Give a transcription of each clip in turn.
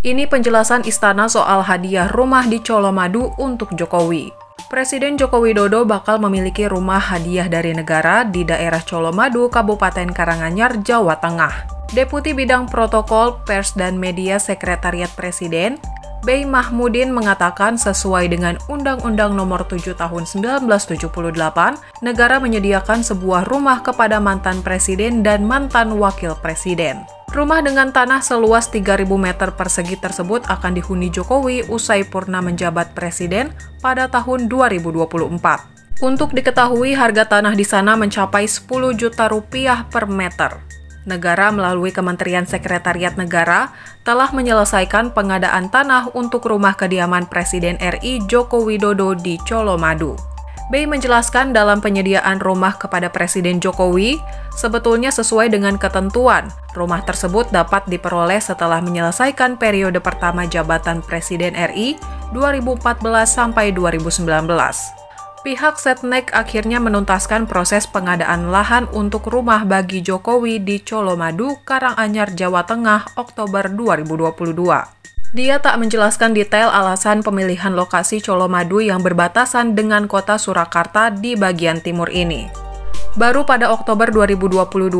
Ini penjelasan istana soal hadiah rumah di Colomadu untuk Jokowi. Presiden Joko Widodo bakal memiliki rumah hadiah dari negara di daerah Colomadu, Kabupaten Karanganyar, Jawa Tengah. Deputi Bidang Protokol, Pers dan Media Sekretariat Presiden, Bey Mahmudin mengatakan sesuai dengan Undang-Undang Nomor 7 Tahun 1978, negara menyediakan sebuah rumah kepada mantan presiden dan mantan wakil presiden. Rumah dengan tanah seluas 3.000 meter persegi tersebut akan dihuni Jokowi usai purna menjabat presiden pada tahun 2024. Untuk diketahui, harga tanah di sana mencapai 10 juta rupiah per meter. Negara melalui Kementerian Sekretariat Negara telah menyelesaikan pengadaan tanah untuk rumah kediaman Presiden RI Joko Widodo di Colomadu. Bey menjelaskan dalam penyediaan rumah kepada Presiden Jokowi, sebetulnya sesuai dengan ketentuan, rumah tersebut dapat diperoleh setelah menyelesaikan periode pertama jabatan Presiden RI 2014 sampai 2019. Pihak Setnek akhirnya menuntaskan proses pengadaan lahan untuk rumah bagi Jokowi di Colomadu, Karanganyar, Jawa Tengah, Oktober 2022. Dia tak menjelaskan detail alasan pemilihan lokasi Colomadu yang berbatasan dengan kota Surakarta di bagian timur ini. Baru pada Oktober 2022,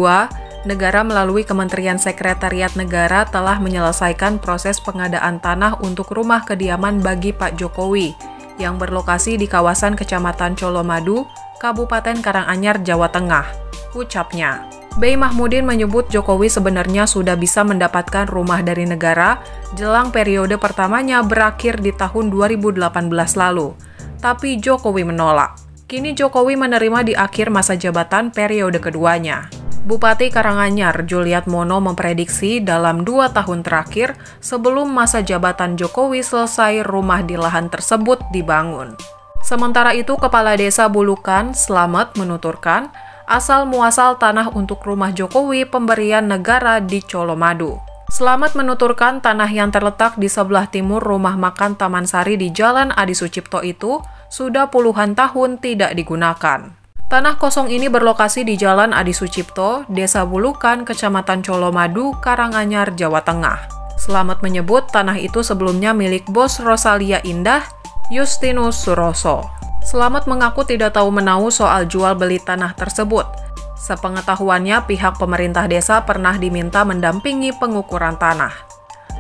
negara melalui Kementerian Sekretariat Negara telah menyelesaikan proses pengadaan tanah untuk rumah kediaman bagi Pak Jokowi yang berlokasi di kawasan Kecamatan Colomadu, Kabupaten Karanganyar, Jawa Tengah. Ucapnya, Bey Mahmudin menyebut Jokowi sebenarnya sudah bisa mendapatkan rumah dari negara jelang periode pertamanya berakhir di tahun 2018 lalu. Tapi Jokowi menolak. Kini Jokowi menerima di akhir masa jabatan periode keduanya. Bupati Karanganyar, Juliat Mono memprediksi dalam dua tahun terakhir sebelum masa jabatan Jokowi selesai rumah di lahan tersebut dibangun. Sementara itu, Kepala Desa Bulukan, Slamet, menuturkan, asal muasal tanah untuk rumah Jokowi pemberian negara di Colomadu. Selamat menuturkan tanah yang terletak di sebelah timur rumah makan Taman Sari di Jalan Adi Sucipto itu sudah puluhan tahun tidak digunakan. Tanah kosong ini berlokasi di Jalan Adi Sucipto, Desa Bulukan, Kecamatan Colomadu, Karanganyar, Jawa Tengah. Selamat menyebut tanah itu sebelumnya milik bos Rosalia Indah, Justinus Suroso. Selamat mengaku tidak tahu menahu soal jual beli tanah tersebut. Sepengetahuannya, pihak pemerintah desa pernah diminta mendampingi pengukuran tanah.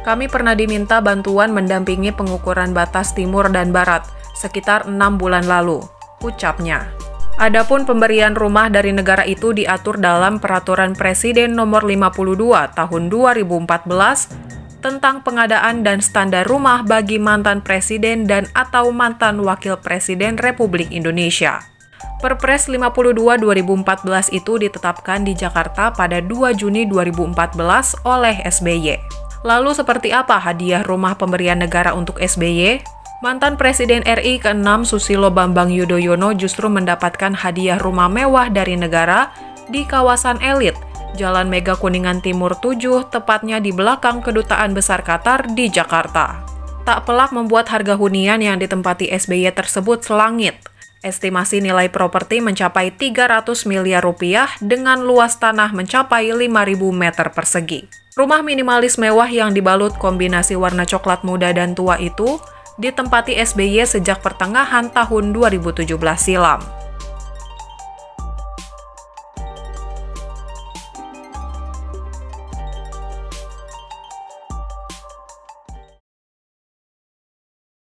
Kami pernah diminta bantuan mendampingi pengukuran batas timur dan barat sekitar enam bulan lalu, ucapnya. Adapun pemberian rumah dari negara itu diatur dalam Peraturan Presiden Nomor 52 Tahun 2014 tentang pengadaan dan standar rumah bagi mantan presiden dan atau mantan wakil presiden Republik Indonesia. Perpres 52 2014 itu ditetapkan di Jakarta pada 2 Juni 2014 oleh SBY. Lalu seperti apa hadiah rumah pemberian negara untuk SBY? Mantan Presiden RI ke-6 Susilo Bambang Yudhoyono justru mendapatkan hadiah rumah mewah dari negara di kawasan elit Jalan Mega Kuningan Timur 7, tepatnya di belakang Kedutaan Besar Qatar di Jakarta. Tak pelak membuat harga hunian yang ditempati SBY tersebut selangit. Estimasi nilai properti mencapai 300 miliar rupiah dengan luas tanah mencapai 5.000 meter persegi. Rumah minimalis mewah yang dibalut kombinasi warna coklat muda dan tua itu ditempati SBY sejak pertengahan tahun 2017 silam.